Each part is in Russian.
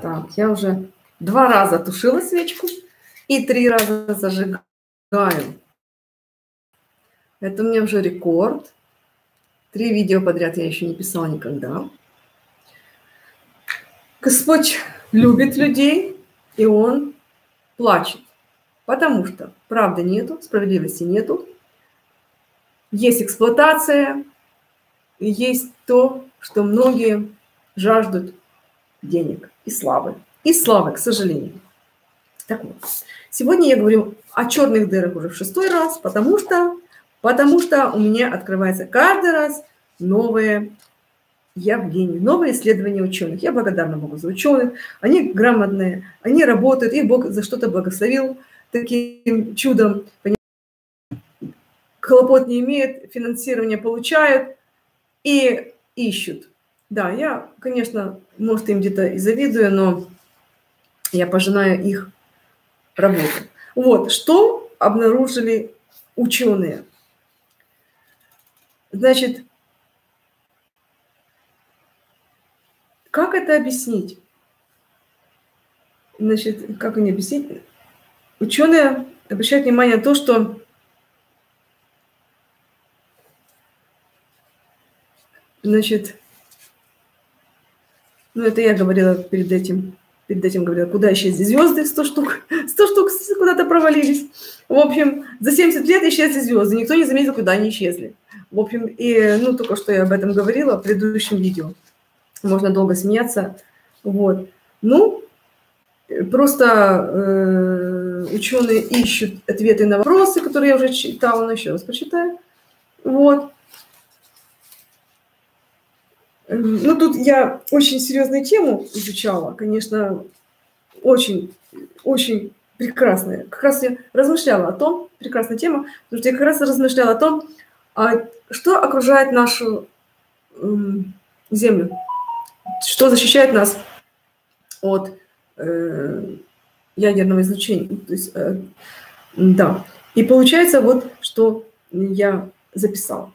Так, я уже два раза тушила свечку и три раза зажигаю. Это у меня уже рекорд. Три видео подряд я еще не писала никогда. Господь любит людей, и Он плачет, потому что правды нету, справедливости нету, есть эксплуатация, есть то, что многие жаждут денег и славы. И славы, к сожалению. Так вот, сегодня я говорю о черных дырах уже в шестой раз, потому что, потому что у меня открывается каждый раз новое явление, новые исследования ученых. Я благодарна Богу за ученых. Они грамотные, они работают, их Бог за что-то благословил таким чудом. Хлопот не имеют, финансирование получают и ищут. Да, я, конечно, может, им где-то и завидую, но я пожинаю их работу. Вот, что обнаружили ученые? Значит, как это объяснить? Значит, как они объяснить? Ученые обращают внимание на то, что значит, ну это я говорила перед этим, перед этим говорила, куда исчезли звезды, 100 штук, 100 штук куда-то провалились. В общем, за 70 лет исчезли звезды, никто не заметил, куда они исчезли. В общем, и, ну, только что я об этом говорила в предыдущем видео. Можно долго смеяться. Вот. Ну, просто э, ученые ищут ответы на вопросы, которые я уже читала, но еще раз прочитаю. Вот. Ну, тут я очень серьезную тему изучала, конечно, очень, очень прекрасная. Как раз я размышляла о том, прекрасная тема, потому что я как раз размышляла о том, а что окружает нашу Землю, что защищает нас от э, ядерного излучения. То есть, э, да. И получается вот, что я записала.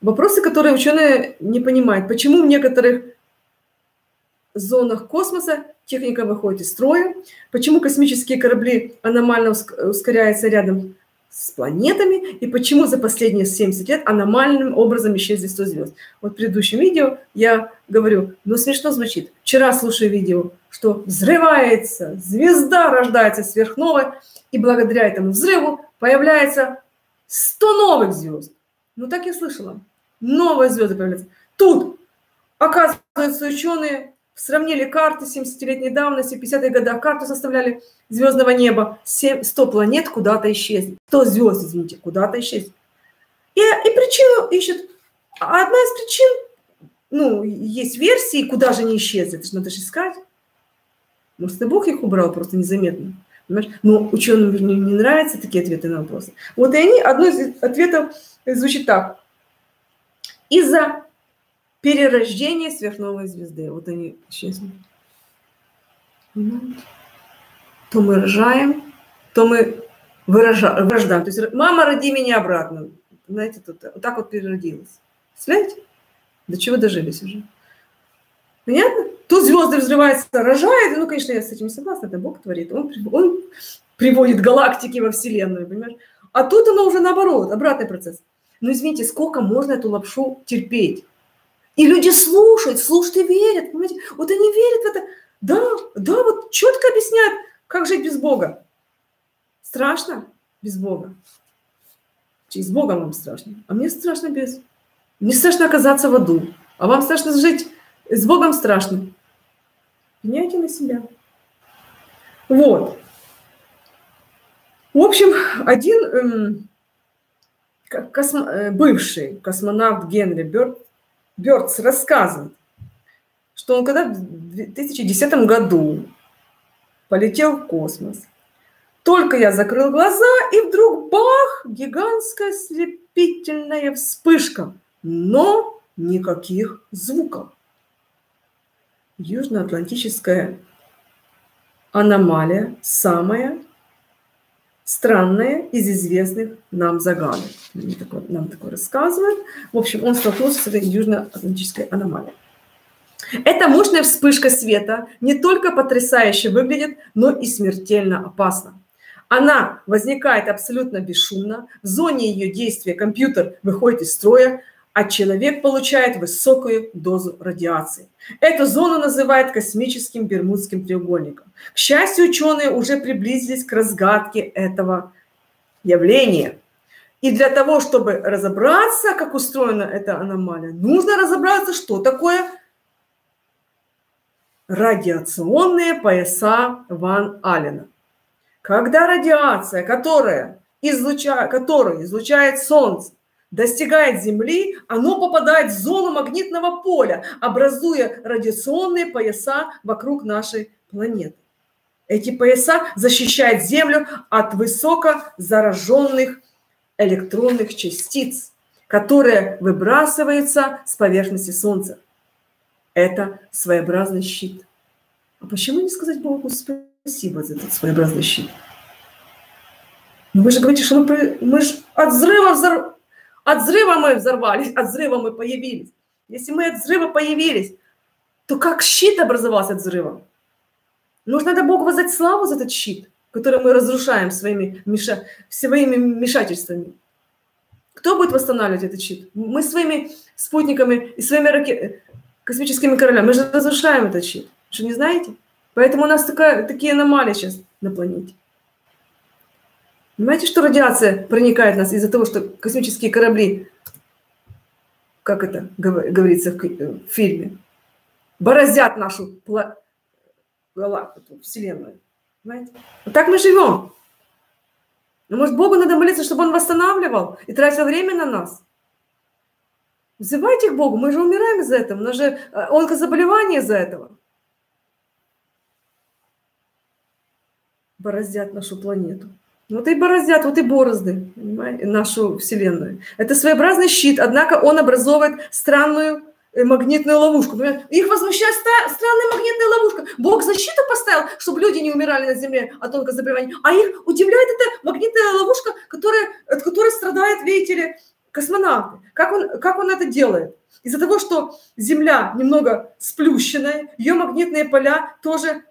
Вопросы, которые ученые не понимают. Почему в некоторых зонах космоса техника выходит из строя? Почему космические корабли аномально ускоряются рядом с планетами? И почему за последние 70 лет аномальным образом исчезли 100 звезд? Вот в предыдущем видео я говорю, ну смешно звучит. Вчера слушаю видео, что взрывается, звезда рождается сверхновой, и благодаря этому взрыву появляется 100 новых звезд. Ну так я слышала новые звезды появляются. Тут, оказывается, ученые сравнили карты 70-летней давности, в 50-х годах карту составляли звездного неба. 7, 100 планет куда-то исчезли. 100 звезд, извините, куда-то исчезли. И, и причину ищут. А одна из причин, ну, есть версии, куда же они исчезли. Это же надо же искать. Может, и Бог их убрал просто незаметно. Понимаешь? Но ученым не, не нравятся такие ответы на вопросы. Вот и они, одно из ответов звучит так из-за перерождения сверхновой звезды. Вот они исчезли. То мы рожаем, то мы выражаем, вырождаем. То есть мама, роди меня обратно. Знаете, тут, вот так вот переродилась. Представляете? До чего дожились уже. Понятно? Тут звезды взрываются, рожает. Ну, конечно, я с этим не согласна. Это Бог творит. Он, он приводит галактики во Вселенную, понимаешь? А тут оно уже наоборот, обратный процесс. Ну, извините, сколько можно эту лапшу терпеть? И люди слушают, слушают и верят, понимаете? Вот они верят в это. Да, да, вот четко объясняют, как жить без Бога. Страшно без Бога. С Богом вам страшно, а мне страшно без. Мне страшно оказаться в аду, а вам страшно жить с Богом страшно. Меняйте на себя. Вот. В общем, один эм, космо, э, бывший космонавт Генри Бёрд, Бёрдс рассказывает, что он когда в 2010 году полетел в космос, только я закрыл глаза, и вдруг бах, гигантская слепительная вспышка, но никаких звуков. Южноатлантическая аномалия самая странное из известных нам загадок. Нам такое, нам такое рассказывают. В общем, он столкнулся с этой южно-атлантической аномалией. Эта мощная вспышка света не только потрясающе выглядит, но и смертельно опасна. Она возникает абсолютно бесшумно, в зоне ее действия компьютер выходит из строя, а человек получает высокую дозу радиации. Эту зону называют космическим Бермудским треугольником. К счастью, ученые уже приблизились к разгадке этого явления. И для того, чтобы разобраться, как устроена эта аномалия, нужно разобраться, что такое радиационные пояса Ван Аллена. Когда радиация, которая излучает, которую излучает Солнце, достигает Земли, оно попадает в зону магнитного поля, образуя радиационные пояса вокруг нашей планеты. Эти пояса защищают Землю от высоко зараженных электронных частиц, которые выбрасываются с поверхности Солнца. Это своеобразный щит. А почему не сказать Богу спасибо за этот своеобразный щит? Ну вы же говорите, что мы, мы же от взрыва взор... От взрыва мы взорвались, от взрыва мы появились. Если мы от взрыва появились, то как щит образовался от взрыва? Нужно надо Богу воздать славу за этот щит, который мы разрушаем своими, меша... своими вмешательствами. Кто будет восстанавливать этот щит? Мы своими спутниками и своими раке... космическими королями. Мы же разрушаем этот щит. Что, не знаете? Поэтому у нас такая, такие аномалии сейчас на планете. Понимаете, что радиация проникает в нас из-за того, что космические корабли, как это говорится в фильме, бороздят нашу галактику, Вселенную. Понимаете? Вот так мы живем. Но может Богу надо молиться, чтобы Он восстанавливал и тратил время на нас? Взывайте к Богу, мы же умираем из-за этого, у нас же э, онкозаболевание из-за этого. Бороздят нашу планету. Вот и бороздят, вот и борозды, нашу Вселенную. Это своеобразный щит, однако он образовывает странную э, магнитную ловушку. Их возмущает странная магнитная ловушка. Бог защиту поставил, чтобы люди не умирали на земле от онкозаболеваний. А их удивляет эта магнитная ловушка, которая, от которой страдают, видите ли, космонавты. Как он, как он это делает? Из-за того, что Земля немного сплющенная, ее магнитные поля тоже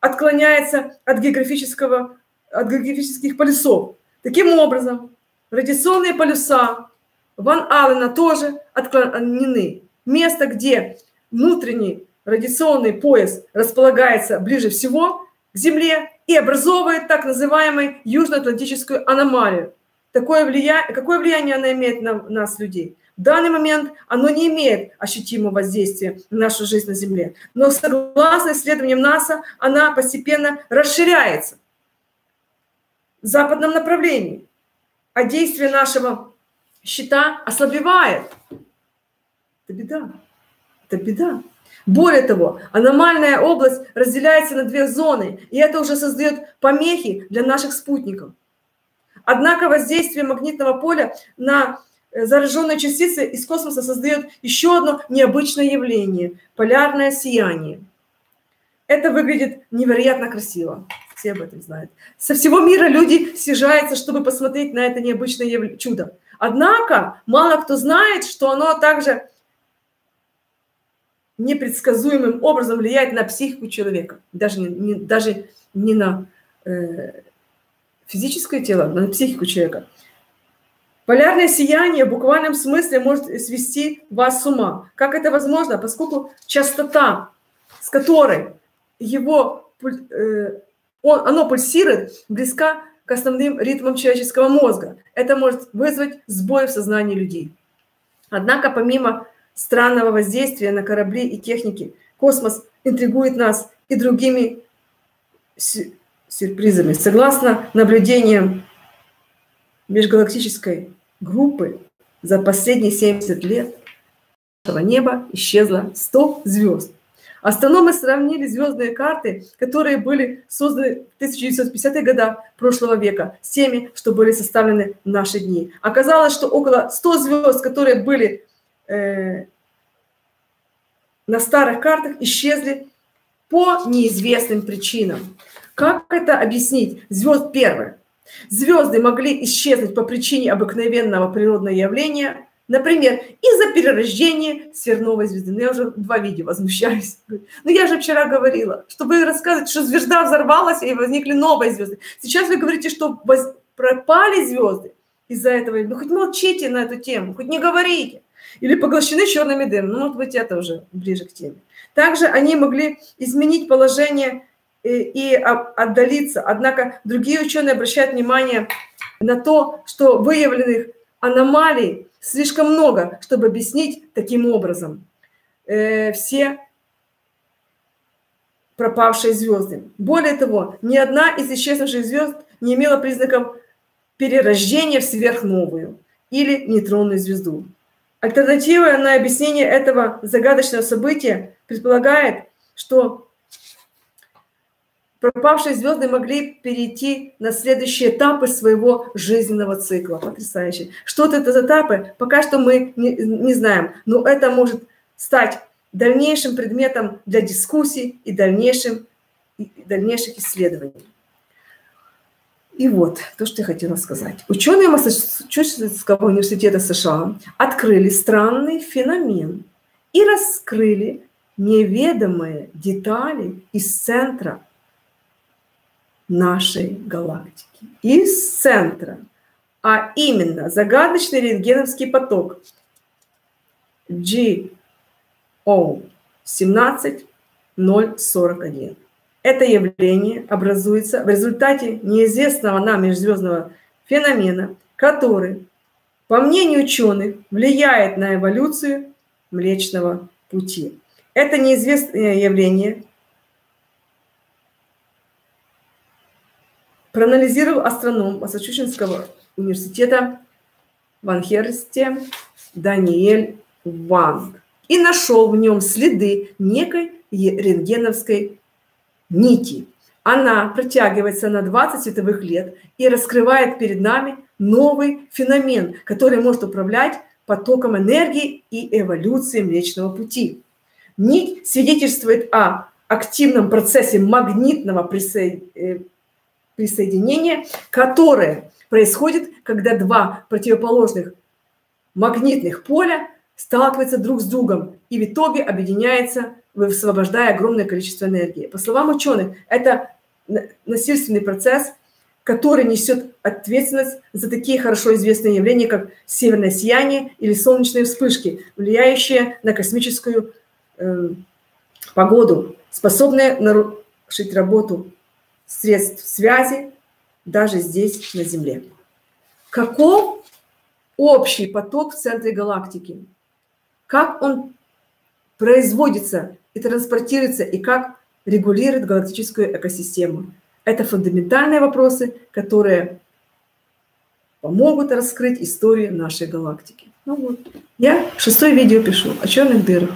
отклоняются от географического от географических полюсов. Таким образом, радиационные полюса Ван Аллена тоже отклонены. Место, где внутренний радиационный пояс располагается ближе всего к Земле и образовывает так называемую южноатлантическую аномалию. Такое влияние, какое влияние она имеет на нас, людей? В данный момент оно не имеет ощутимого воздействия на нашу жизнь на Земле. Но согласно исследованиям НАСА, она постепенно расширяется западном направлении, а действие нашего щита ослабевает. Это беда. Это беда. Более того, аномальная область разделяется на две зоны, и это уже создает помехи для наших спутников. Однако воздействие магнитного поля на э, зараженные частицы из космоса создает еще одно необычное явление – полярное сияние. Это выглядит невероятно красиво все об этом знают. Со всего мира люди съезжаются, чтобы посмотреть на это необычное чудо. Однако мало кто знает, что оно также непредсказуемым образом влияет на психику человека. Даже не, не, даже не на э, физическое тело, но на психику человека. Полярное сияние в буквальном смысле может свести вас с ума. Как это возможно? Поскольку частота, с которой его э, он, оно пульсирует близко к основным ритмам человеческого мозга. Это может вызвать сбой в сознании людей. Однако помимо странного воздействия на корабли и техники, космос интригует нас и другими сюрпризами. Согласно наблюдениям межгалактической группы, за последние 70 лет этого неба исчезло 100 звезд. Астрономы сравнили звездные карты, которые были созданы в 1950-е годы прошлого века, с теми, что были составлены в наши дни. Оказалось, что около 100 звезд, которые были э, на старых картах, исчезли по неизвестным причинам. Как это объяснить? Звезд первое. Звезды могли исчезнуть по причине обыкновенного природного явления Например, из-за перерождения сверхновой звезды. Ну, я уже два видео возмущаюсь. Ну, я же вчера говорила, что вы рассказываете, что звезда взорвалась, и возникли новые звезды. Сейчас вы говорите, что воз... пропали звезды из-за этого. Ну, хоть молчите на эту тему, хоть не говорите. Или поглощены черными дымом. Ну, может быть, это уже ближе к теме. Также они могли изменить положение э, и отдалиться. Однако другие ученые обращают внимание на то, что выявленных аномалий слишком много, чтобы объяснить таким образом э, все пропавшие звезды. Более того, ни одна из исчезнувших звезд не имела признаков перерождения в сверхновую или нейтронную звезду. Альтернатива на объяснение этого загадочного события предполагает, что пропавшие звезды могли перейти на следующие этапы своего жизненного цикла. Потрясающе. Что это за этапы, пока что мы не, не знаем, но это может стать дальнейшим предметом для дискуссий и дальнейшим, и дальнейших исследований. И вот то, что я хотела сказать. Ученые Массачусетского университета США открыли странный феномен и раскрыли неведомые детали из центра нашей галактики. Из центра. А именно загадочный рентгеновский поток GO 17041. Это явление образуется в результате неизвестного нам межзвездного феномена, который, по мнению ученых, влияет на эволюцию Млечного Пути. Это неизвестное явление проанализировал астроном Массачусетского университета в Анхерсте Даниэль Ванг и нашел в нем следы некой рентгеновской нити. Она протягивается на 20 световых лет и раскрывает перед нами новый феномен, который может управлять потоком энергии и эволюции Млечного Пути. Нить свидетельствует о активном процессе магнитного э, присоединения, которое происходит, когда два противоположных магнитных поля сталкиваются друг с другом и в итоге объединяются высвобождая огромное количество энергии. По словам ученых, это насильственный процесс, который несет ответственность за такие хорошо известные явления, как северное сияние или солнечные вспышки, влияющие на космическую э, погоду, способные нарушить работу средств связи даже здесь, на Земле. Каков общий поток в центре галактики? Как он производится и транспортируется, и как регулирует галактическую экосистему. Это фундаментальные вопросы, которые помогут раскрыть историю нашей галактики. Ну вот, я шестое видео пишу о черных дырах.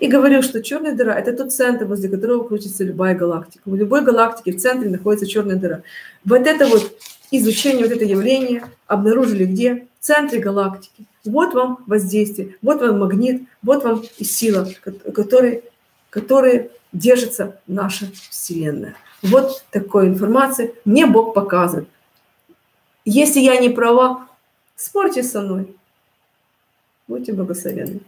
И говорю, что черная дыра – это тот центр, возле которого крутится любая галактика. В любой галактике в центре находится черная дыра. Вот это вот изучение, вот это явление обнаружили где? В центре галактики. Вот вам воздействие, вот вам магнит, вот вам и сила, которой, которой держится наша Вселенная. Вот такой информации мне Бог показывает. Если я не права, спорьте со мной. Будьте благословенны.